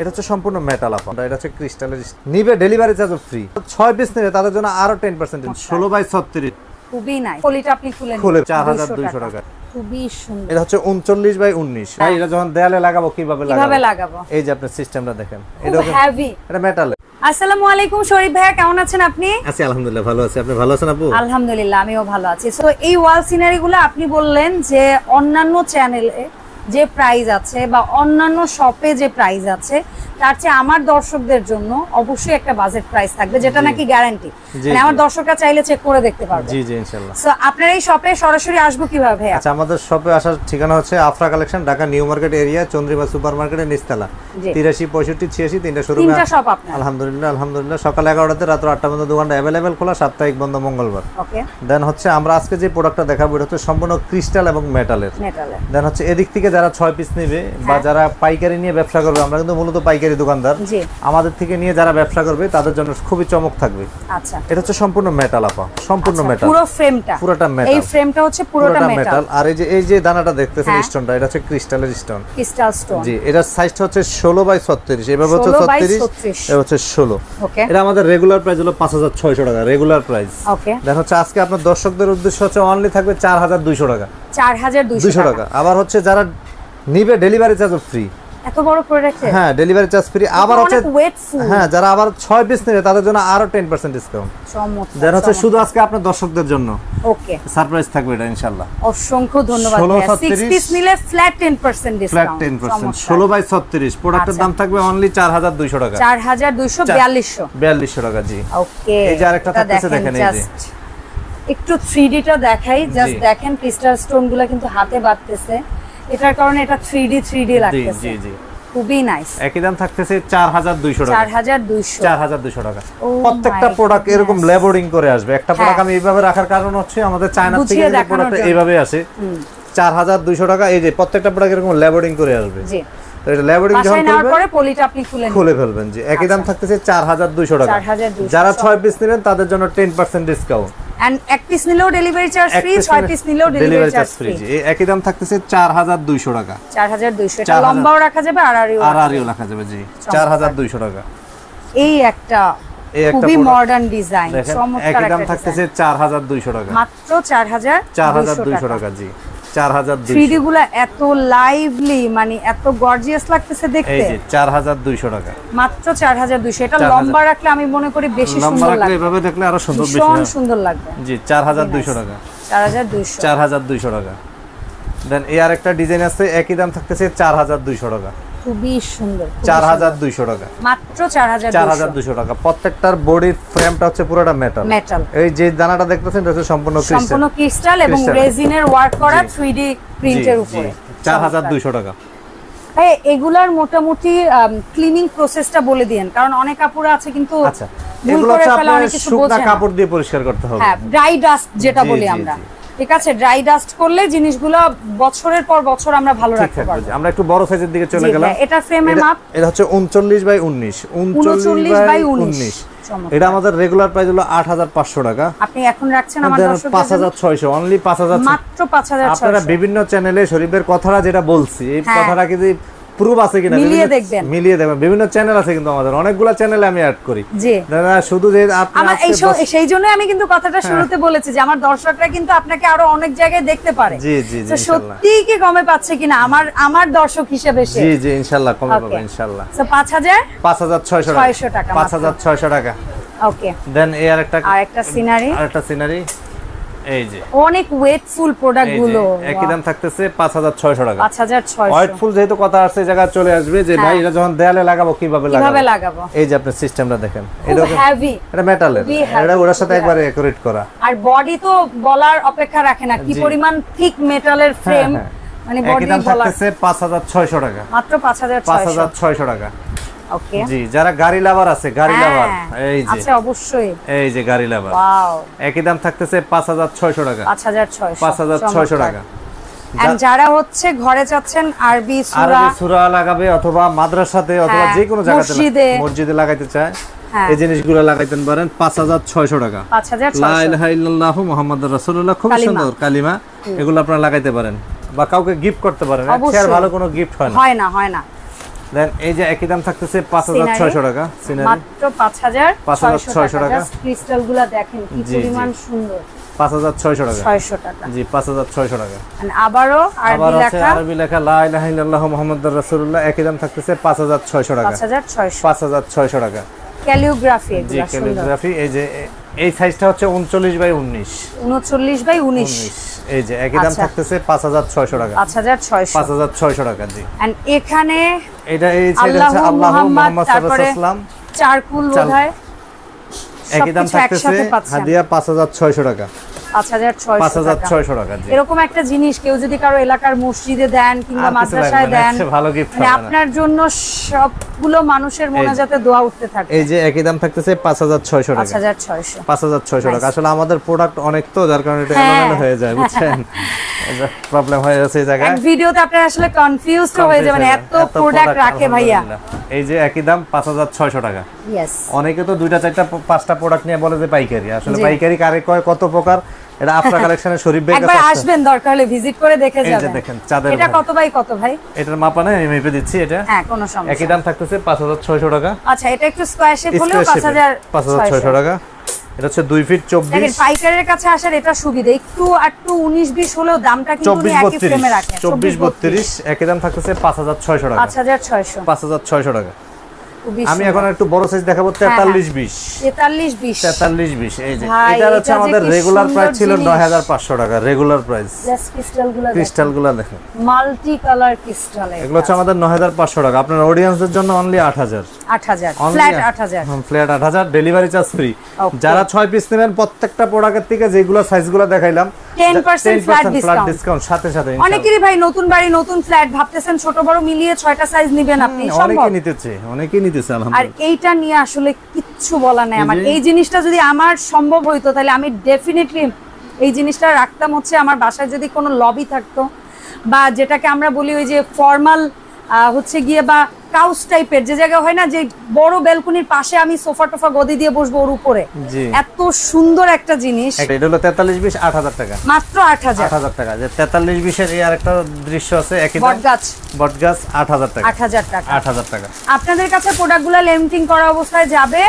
এটা হচ্ছে সম্পূর্ণ মেটাল আপা এটা হচ্ছে ক্রিস্টালের নিবে ডেলিভারি চার্জ ফ্রি ছয় পিস নিবে তাদের জন্য আরও টেন পার্সেন্ট 16 বাই 36 খুবই নাই পলিটা আপনি খুলে নিন। খুলে 200 4200 টাকা। খুবই সুন্দর। এটা হচ্ছে উনচল্লিশ বাই উনিশ। ভাই এটা যখন দেয়ালে লাগাবো কীভাবে কীভাবে লাগাবো? লাগাবো? এই যে সিস্টেমটা দেখেন। এটা হেভি এটা মেটাল আসসালামু আলাইকুম শরীফ ভাইয়া কেমন আছেন আপনি? আছি আলহামদুলিল্লাহ ভালো আছি। আপনি ভালো আছেন আপু? আলহামদুলিল্লাহ আমিও ভালো আছি। সো এই ওয়াল সিনারি গুলো আপনি বললেন যে অন্যান্য চ্যানেলে যে প্রাইস আছে বা অন্যান্য শপে যে প্রাইস আছে তার চেয়ে আমার দর্শকদের জন্য অবশ্যই একটা বাজেট প্রাইস থাকবে যেটা নাকি গ্যারান্টি মানে আমার দর্শকরা চাইলে চেক করে দেখতে পারবে। জি জি ইনশাল্লাহ। সো আপনার এই শপে সরাসরি আসব কীভাবে আচ্ছা আমাদের শপে আসার ঠিকানা হচ্ছে Afra collection Dhaka new market area Chandrima super মার্কেটের নিচতলা। জি। তিরাশি পঁয়ষট্টি ছিয়াশি তিনটা শোরুমে তিনটা শপ আপনার। আলহামদুলিল্লাহ আলহামদুলিল্লাহ। সকাল এগারোটাতে রাত্র আটটা পর্যন্ত দোকানটা অ্যাভেলেবেল খোলা সাপ্তাহিক বন্ধ মঙ্গলবার। ওকে দেন হচ্ছে আমরা আজকে যে প্রোডাক্টটা দেখাবো এটা হচ্ছে সম্পূর্ণ ক্রিস্টাল এবং মেটালের মেটালে দেন হচ্ছে এদিক থেকে যারা ছয় পিস নেবে বা যারা পাইকারি নিয়ে ব্যবসা করবে আমরা কিন্তু মূলত পাইকারি দোকানদার আমাদের থেকে নিয়ে যারা ব্যবসা করবে তাদের জন্য খুবই চমক থাকবে। আচ্ছা। এটা হচ্ছে সম্পূর্ণ মেটাল আপা। সম্পূর্ণ আচ্ছা, মেটাল পুরো ফ্রেমটা পুরোটা metal। এই ফ্রেমটা হচ্ছে পুরোটা মেটাল মেটাল আর এই যে এই যে দানাটা দেখতেছেন হ্যাঁ। স্টোনটা এটা হচ্ছে ক্রিস্টালের স্টোন ক্রিস্টাল স্টোন জি এটার সাইজটা হচ্ছে ষোলো বাই ছত্রিশ। এভাবে হচ্ছে 16 36 এটা হচ্ছে ষোলো। ওকে এটা আমাদের রেগুলার প্রাইস হলো পাঁচ হাজার ছয়শো টাকা রেগুলার প্রাইস ওকে দেন হচ্ছে আজকে আপনার দর্শকদের উদ্দেশ্য হচ্ছে অনলি থাকবে চার হাজার দুইশো টাকা। চার হাজার দুইশো দুইশো টাকা। আবার হচ্ছে যারা নিবে ডেলিভারি চার্জ ফ্রি এত বড় প্রোডাক্ট হ্যাঁ ডেলিভারি চার্জ ফ্রি আবার হচ্ছে হ্যাঁ যারা আবার ছয় পিস নেবে তাদের জন্য আরও টেন পার্সেন্ট ডিসকাউন্ট দেন হচ্ছে শুধু আজকে আপনার দর্শকদের জন্য। ওকে সারপ্রাইজ থাকবে এটা ইনশাল্লাহ অসংখ্য ধন্যবাদ 6 পিস নিলে flat 10% flat discount ten percent ষোলো বাই ছত্রিশ। প্রোডাক্টের আচ্ছা। দাম থাকবে অনলি চার হাজার দুইশো টাকা। 4242 বিয়াল্লিশশো। টাকা জি। ওকে এই যে আরেকটা থাকতেছে দেখেন, এই যে। একটু 3D টা দেখাই। জাস্ট দেখেন ক্রিস্টাল স্টোনগুলো কিন্তু হাতে বাঁধতেছে এটার কারণে এটা 3D 3D লাগতেছে। জি জি। খুবই নাইস একই দাম থাকতেছে চার হাজার দুইশো টাকা। 4200 চার হাজার দুইশো টাকা। Oh প্রত্যেকটা প্রোডাক্ট এরকম. লেবোর্ডিং করে আসবে। একটা প্রোডাক্ট হ্যাঁ। আমি এইভাবে রাখার কারণ হচ্ছে আমাদের চায়না থেকে বুঝিয়ে যে দেখানোর প্রোডাক্ট এইভাবে আসে চার হাজার দুইশো টাকা এই যে প্রত্যেকটা প্রোডাক্ট এরকম লেবোর্ডিং করে আসবে। জি। তো এটা লেবোর্ডিং যখন বাসায় পরে পলিটা আপনি খুলে খুলে ফেলবেন জি। একই দাম থাকতেছে চার হাজার দুইশো টাকা। যারা ছয় পিস নেবেন তাদের জন্য টেন পার্সেন্ট ডিসকাউন্ট এন্ড এক পিস নিলেও ডেলিভারি চার্জ ফ্রি ছয় পিস নিলেও ডেলিভারি চার্জ ফ্রি এই একই দাম থাকতেছে টাকা। চার হাজার দুইশো। এটা লম্বাও রাখা যাবে আর আরিও আর আরিও লেখা যাবে জি। চার হাজার দুইশো টাকা। এই একটা খুবই মডার্ন ডিজাইন চমৎকার দাম থাকতেছে ডিজাইন চার হাজার দুইশো টাকা। মাত্র চার হাজার চার হাজার দুইশো টাকা জি। চার হাজার থ্রি দুইশো এত লাইভলি মানে এত গর্জিয়াস লাগতেছে এই যে চার হাজার দুইশো টাকা। মাত্র এটা লম্বা রাখলে আমি মনে করি বেশি লম্বা সুন্দর রাখলে এভাবে দেখলে আরও সুন্দর বেশি ভীষণ সুন্দর লাগবে। জি চার হাজার দুইশো টাকা। চার হাজার দুইশো। চার হাজার দুইশো টাকা। দেন এই আর একটা ডিজাইন আছে একই দাম থাকতেছে চার হাজার দুইশো টাকা। খুবই সুন্দর খুবই চার সুন্দর। হাজার দুইশো টাকা। মাত্র চার হাজার চার হাজার দুইশো টাকা। প্রত্যেকটার বডির ফ্রেমটা হচ্ছে পুরোটা মেটাল মেটাল এই যে দানাটা দেখতেছেন এটা হচ্ছে সম্পূর্ণ সম্পূর্ণ ক্রিস্টাল এবং রেজিনের ওয়ার্ক করা জি। থ্রি ডি প্রিন্টের উপরে। চার হাজার দুইশো টাকা। ভাই এগুলার মোটামুটি ক্লিনিং প্রসেসটা বলে দিয়েন কারণ অনেক কাপড় আছে কিন্তু আচ্ছা এগুলো হচ্ছে আপনার শুকনা কাপড় দিয়ে পরিষ্কার করতে হবে। হ্যাঁ ড্রাই ডাস্ট যেটা বলি আমরা। ঠিক আছে ড্রাই ডাস্ট করলে জিনিসগুলো বছরের পর বছর আমরা ভালো রাখতে পারব। আমরা একটু বড় সাইজের দিকে চলে গেলাম। এটা ফ্রেমের মাপ? এটা হচ্ছে উনচল্লিশ বাই উনিশ। উনচল্লিশ 39 বাই 19 উনিশ। এটা আমাদের রেগুলার প্রাইস হলো আট হাজার পাঁচশো টাকা। আপনি এখন রাখছেন হাজার ছয়শো অনলি পাঁচ হাজার মাত্র পাঁচ হাজার আপনারা বিভিন্ন চ্যানেলে শরীফের কথাটা যেটা বলছি এই হ্যাঁ। কথাটা কিন্তু প্রুফ আছে কিনা মিলিয়ে দেখবেন। মিলিয়ে দেখবেন। বিভিন্ন চ্যানেল আছে কিন্তু আমাদের। অনেকগুলো চ্যানেলে আমি অ্যাড করি। জি। দাদা শুধু যে আমার এই সেই জন্য আমি কিন্তু হ্যাঁ। কথাটা শুরুতে বলেছি যে আমার দর্শকরা কিন্তু আপনাকে আরও অনেক জায়গায় দেখতে পারে। জি জি জি তো সত্যি কি কমে পাচ্ছে কিনা আমার আমার দর্শক হিসেবে সে। জি জি ইনশাল্লাহ কমে. পাবো ইনশাল্লাহ। তো পাঁচ হাজার? পাঁচ হাজার ছয়শো 600 টাকা পাঁচ হাজার ছয়শো টাকা। ওকে দেন এই আর একটা আর একটা সিনারি আর একটা সিনারি এই যে। অনেক ওয়েটফুল প্রোডাক্টগুলো। একই দাম থাকতেছে পাঁচ হাজার ছয়শো টাকা। পাঁচ হাজার ছয়শো। হোয়াইট ফুল যেহেতু কথা আসছে এই চলে আসবে যে ভাই এটা যখন দেয়ালে লাগাবো কীভাবে কীভাবে লাগাবো? লাগাবো এই যে আপনি সিস্টেমটা দেখেন। এটা হেভি এটা মেটালের এটা ওটার সাথে একবারে একুরেট করা। আর বডি তো বলার অপেক্ষা রাখে না। কি পরিমাণ থিক মেটালের ফ্রেম হ্যাঁ, মানে বডি বলার থাকতেছে পাঁচ হাজার ছয়শো টাকা। মাত্র পাঁচ হাজার পাঁচ ছয়শো হাজার ছয়শো টাকা। ওকে জি যারা গাড়ি লাভার আছে গাড়ি লাভার এই যে। আচ্ছা অবশ্যই। এই যে গাড়ি লাভার। ওয়াও একই দাম থাকতেছে পাঁচ হাজার ছয়শো টাকা। পাঁচ হাজার ছয়শো পাঁচ হাজার ছয়শো টাকা। যারা হচ্ছে ঘরে চাচ্ছেন আরবি সুরা আরবি সুরা লাগাবে অথবা মাদ্রাসাতে অথবা হ্যাঁ, যে কোনো জায়গাতে মসজিদে। মসজিদে লাগাইতে চায় হ্যাঁ। এই জিনিসগুলো লাগাইতেন পারেন পাঁচ হাজার ছয়শো টাকা। পাঁচ হাজার লা ইলাহা ইল্লাল্লাহু মুহাম্মাদুর রাসূলুল্লাহ খুব। সুন্দর কালিমা। এগুলো আপনারা লাগাইতে পারেন। বা কাউকে গিফট করতে পারেন। এর। ভালো কোনো গিফট হয় না। হয় না হয় না। দেন এই যে একই দাম থাকতেছে পাঁচ হাজার Scenery, ছয়শো টাকা সিনারি মাত্র পাঁচ হাজার 5,600 টাকা। ক্রিস্টালগুলা দেখেন কি। পরিমাণ সুন্দর। পাঁচ হাজার ছয়শো টাকা। ছয়শো টাকা। জি পাঁচ হাজার ছয়শো টাকা। And আবারও আবার আরবি লেখা। আরবি লেখা লা ইলাহা ইল্লাল্লাহু মুহাম্মাদুর রাসূলুল্লাহ একই দাম থাকতেছে পাঁচ হাজার ছয়শো টাকা। পাঁচ হাজার ছয়শো। পাঁচ হাজার ছয়শো টাকা। ক্যালিওগ্রাফি জি ক্যালিগ্রাফি এই যে এই সাইজটা হচ্ছে উনচল্লিশ বাই উনিশ। উনচল্লিশ বাই উনিশ। উনিশ। এই যে একই দাম আচ্ছা। থাকতেছে পাঁচ হাজার ছয়শো টাকা। পাঁচ হাজার ছয়শো। পাঁচ হাজার ছয়শো টাকা জি। এন্ড এখানে এটা এই আল্লাহ হচ্ছে আল্লাহ মুহাম্মদ সাল্লাল্লাহু আলাইহি সাল্লাম চারকুল বোধহয় একই দাম থাকতেছে হাদিয়া পাঁচ হাজার ছয়শো টাকা। এরকম একটা জিনিস কেউ যদি কারও এলাকার মসজিদে দেন কিংবা মাদ্রাসায় দেন মানে। আপনার জন্য সবগুলো মানুষের মনে যাতে দোয়া উঠতে থাকে। এই যে একই দাম থাকতেছে পাঁচ হাজার ছয়শো পাঁচ হাজার ছয়শো। পাঁচ হাজার ছয়শো টাকা। আসলে আমাদের প্রোডাক্ট অনেক তো যার কারণে এটা হ্যাঁ। হয়ে যায় বুঝছেন? প্রবলেম হয়ে যাচ্ছে এই জায়গায়। ভিডিওতে আপনারা আসলে কনফিউজ হয়ে যাবেন এত প্রোডাক্ট রাখে ভাইয়া। এই যে একই দাম পাঁচ হাজার ছয়শো টাকা। অনেকে তো দুইটা চারটা পাঁচটা প্রোডাক্ট নিয়ে বলে যে পাইকারি। আসলে পাইকারি কারে কয় কত প্রকার? এটা আপনার কালেকশনের শরীফ ভাই একবার আসবেন দরকার হলে ভিজিট করে দেখে যাবেন এই যে দেখেন, চাঁদের এটা। কত বাই কত ভাই? এটার মাপ নেই আমি মেপে দিচ্ছি এটা। হ্যাঁ কোনো একই দাম থাকতেছে পাঁচ হাজার ছয়শো টাকা। আচ্ছা এটা একটু স্কয়ার শেপ হলেও Square পাঁচ shape-এর। হাজার পাঁচ হাজার ছয়শো টাকা। এটা হচ্ছে দুই ফিট দেখেন চব্বিশ পাইকারের কাছে আসার এটা সুবিধা। একটু একটু উনিশ বিশ হলেও দামটা কিন্তু উনি চব্বিশ একই বত্রিশ। ফ্রেমে রাখেন। চব্বিশ বত্রিশ। একই দাম থাকতেছে পাঁচ হাজার ছয়শো টাকা। পাঁচ হাজার ছয়শো। পাঁচ হাজার ছয়শো টাকা। খুবই আমি এখন একটু বড় সাইজ দেখাবো তেতাল্লিশ বিশ। তেতাল্লিশ বিশ। তেতাল্লিশ বিশ এই যে। এটা হচ্ছে আমাদের রেগুলার প্রাইস ছিল জিনিস। নয় হাজার পাঁচশো টাকা রেগুলার প্রাইস ক্রিস্টালগুলো ক্রিস্টালগুলো দেখেন মাল্টি কালার ক্রিস্টাল এগুলো হচ্ছে আমাদের নয় হাজার পাঁচশো টাকা। আপনার অডিয়েন্সের জন্য অনলি আট হাজার। আট ফ্ল্যাট আট হাজার। ফ্ল্যাট আট হাজার। ডেলিভারি চার্জ ফ্রি যারা ছয় পিস নেবেন প্রত্যেকটা প্রোডাক্টের থেকে যেগুলো সাইজগুলো দেখাইলাম 10% flat discount। ডিসকাউন্ট সাথে সাথে অনেকেরই ভাই নতুন বাড়ি নতুন ফ্ল্যাট ভাবতেছেন ছোট বড় মিলিয়ে ছয়টা সাইজ নিবেন আপনি অনেকেই নিতেছে অনেকেই নিতেছে আর এইটা নিয়ে আসলে কিচ্ছু বলা নাই আমার। এই জিনিসটা যদি আমার সম্ভব হইতো তাহলে আমি ডেফিনেটলি এই জিনিসটা রাখতাম হচ্ছে আমার বাসায় যদি কোনো লবি থাকতো বা যেটাকে আমরা বলি ওই যে ফর্মাল হচ্ছে গিয়ে বা কাউস টাইপের যে জায়গা হয় না যে বড় বেলকুনির পাশে আমি সোফা টোফা গদি দিয়ে বসবো ওর উপরে। এত সুন্দর একটা জিনিস। এটা হলো তেতাল্লিশ বিশ আট হাজার টাকা। মাত্র আট হাজার। টাকা। যে তেতাল্লিশ বিশের এই আরেকটা দৃশ্য আছে একই দাম। বট গাছ বট গাছ আট হাজার টাকা। আট হাজার টাকা। আট হাজার টাকা। আপনাদের কাছে প্রোডাক্টগুলো লেমিটিং করা অবস্থায় যাবে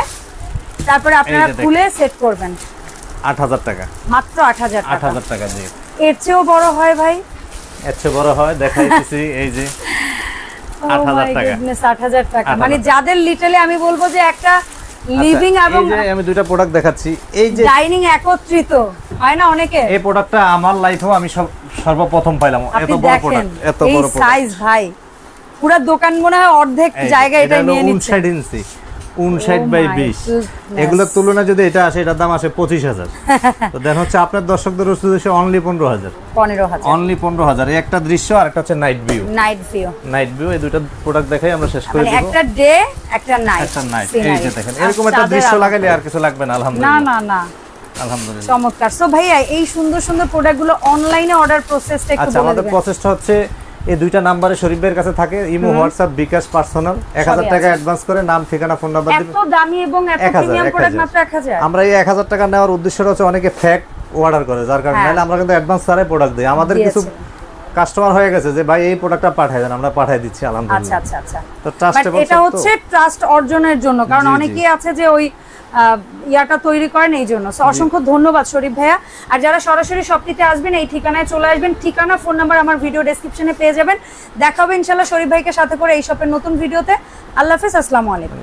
তারপরে আপনারা খুলে সেট করবেন। আট হাজার টাকা। মাত্র আট হাজার আট টাকা। হাজার টাকা জি। এর চেয়েও বড় হয় ভাই? এর চেয়ে বড় হয় দেখাইতেছি এই যে। টাকা। টাকা। মানে যাদের লিটালে আমি বলব যে একটা লিভিং আচ্ছা, এবং আমি দুইটা প্রোডাক্ট দেখাচ্ছি এই যে ডাইনিং একত্রিত হয় না অনেকে এই প্রোডাক্টটা আমার লাইফেও আমি সর্বপ্রথম পাইলাম। এত বড় প্রোডাক্ট এত বড় সাইজ ভাই। পুরো দোকান মনে হয় অর্ধেক জায়গা এটা নিয়ে নিচ্ছে। 59 ইঞ্চি 59 বাই my 20 goodness. এগুলোর তুলনায় যদি এটা আসে এটার দাম আসে 25000 তো দেন হচ্ছে আপনার দর্শকদের উদ্দেশ্যে অনলি 15000 পনেরো হাজার। অনলি 15000 এই একটা দৃশ্য আর একটা হচ্ছে night view night view night view এই দুইটা প্রোডাক্ট দেখাই আমরা শেষ করে মানে একটা ডে একটা নাইট একটা নাইট এই যে দেখেন এরকম একটা দৃশ্য লাগাইলে আর কিছু লাগবে না না আলহামদুলিল্লাহ। না না আলহামদুলিল্লাহ। চমৎকার। সো ভাইয়া এই সুন্দর সুন্দর প্রোডাক্টগুলো অনলাইনে অর্ডার প্রসেসটা একটু আচ্ছা আমাদের দিবেন। প্রসেসটা হচ্ছে এই দুইটা নাম্বারে শরীফের কাছে থাকে ইমো হোয়াটসঅ্যাপ বিকাশ পার্সোনাল। এক হাজার সবই টাকা অ্যাডভান্স করে নাম ঠিকানা ফোন নাম্বার এত দিবেন দামি এবং এত প্রিমিয়াম প্রোডাক্ট মাত্র এক হাজার। আমরা এই এক হাজার টাকা নেওয়ার উদ্দেশ্যটা হচ্ছে অনেকে ফ্যাক অর্ডার করে যার কারণে হ্যাঁ। আমরা কিন্তু অ্যাডভান্স ছাড়াই প্রোডাক্ট দিই। আমাদের কিছু। কাস্টমার হয়ে গেছে যে ভাই এই প্রোডাক্টটা পাঠাই দেন আমরা পাঠাই দিচ্ছি আলহামদুলিল্লাহ। আচ্ছা আচ্ছা আচ্ছা। তো বাট ট্রাস্টেবল এটা হচ্ছে ট্রাস্ট অর্জনের জন্য কারণ। অনেকেই আছে যে ওই ইয়াটা তৈরি করেন এই জন্য। অসংখ্য ধন্যবাদ শরীফ ভাইয়া। আর যারা সরাসরি শপটিতে আসবেন এই ঠিকানায় চলে আসবেন। ঠিকানা ফোন নাম্বার আমার ভিডিও ডেসক্রিপশনে পেয়ে যাবেন। দেখা হবে ইনশাল্লাহ শরীফ ভাইকে সাথে করে এই শপের নতুন ভিডিওতে আল্লাহ হাফিজ আসসালামু আলাইকুম।